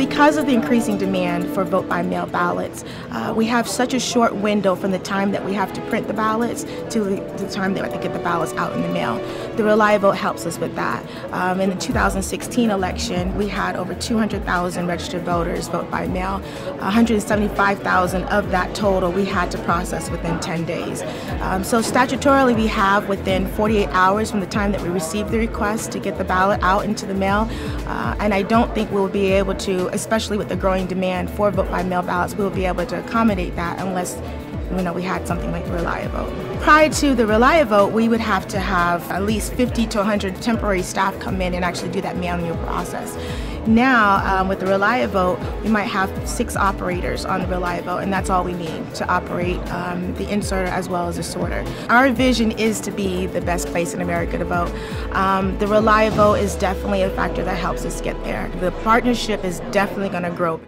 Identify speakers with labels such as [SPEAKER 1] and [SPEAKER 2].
[SPEAKER 1] because of the increasing demand for vote by mail ballots, uh, we have such a short window from the time that we have to print the ballots to the, time that we have to get the ballots out in the mail. The Relia-Vote helps us with that. Um, in the 2016 election, we had over 200,000 registered voters vote by mail. 175,000 of that total we had to process within 10 days. Um, so statutorily, we have within 48 hours from the time that we receive the request to get the ballot out into the mail. Uh, and I don't think we'll be able to, especially with the growing demand for vote by mail ballots, we'll be able to accommodate that unless you know, we had something like the Relia-Vote. Prior to the Relia-Vote, we would have to have at least 50 to 100 temporary staff come in and actually do that manual process. Now, um, with the Relia-Vote, we might have six operators on the Relia-Vote, and that's all we need to operate um, the inserter as well as the sorter. Our vision is to be the best place in America to vote. Um, the Relia-Vote is definitely a factor that helps us get there. The partnership is definitely going to grow.